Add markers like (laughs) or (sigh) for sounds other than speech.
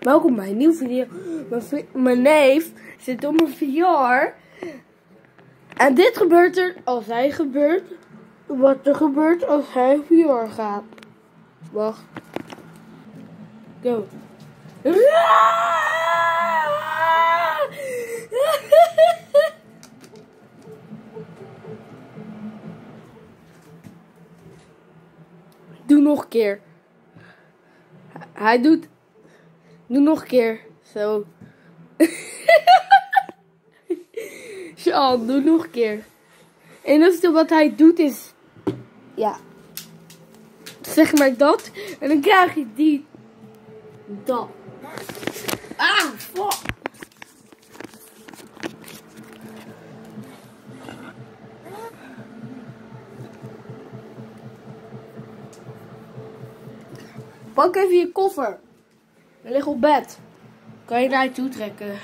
Welkom bij een nieuwe video. Mijn, neef zit op mijn VR. En dit gebeurt er als hij gebeurt. Wat er gebeurt als hij VR gaat. Wacht. Go. (laughs) Doe nog een keer. Hij doet. Doe nog een keer. Zo. (laughs) Sean, doe nog een keer. En dat is wat hij doet is. Ja. Zeg maar dat. En dan krijg je die. Dat. Ah, fuck. Pak even je koffer. Er ligt op bed. Kan je daar toe trekken.